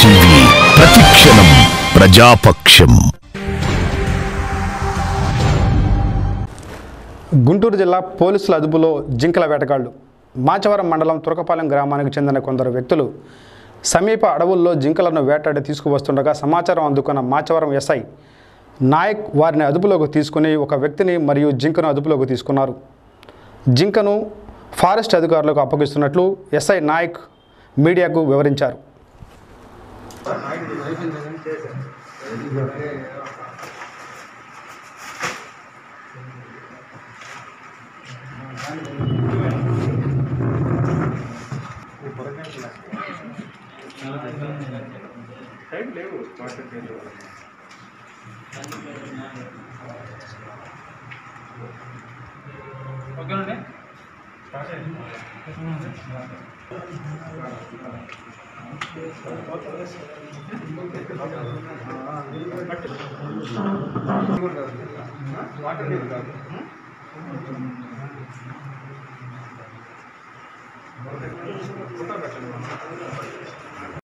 TV ప్రతిక్షణం ప్రజాపక్షం. గుంటూరు జిల్లా పోలీసుల అదుపులో జింకల వేటగాళ్ళు. మాచవరం మండలం తురకపాలెం గ్రామానికి చెందిన కొందరు వ్యక్తులు సమీప అడవుల్లో జింకలను వేటాడి తీసుకువస్తుండగా సమాచారం అందుకున్న మాచవరం ఎస్ఐ నాయక్ వారిని అదుపులోకి తీసుకుని ఒక వ్యక్తిని మరియు జింకను అదుపులోకి తీసుకున్నారు. జింకను ఫారెస్ట్ అధికారులకు అప్పగిస్తున్నట్లు ఎస్ఐ నాయక్ మీడియాకు వివరించారు. సైడ్ లేవు వాటర్ లేదు ఓకేనండి స్టార్ట్ అయింది వాటర్ కాదు ఫోటో పెట్టండి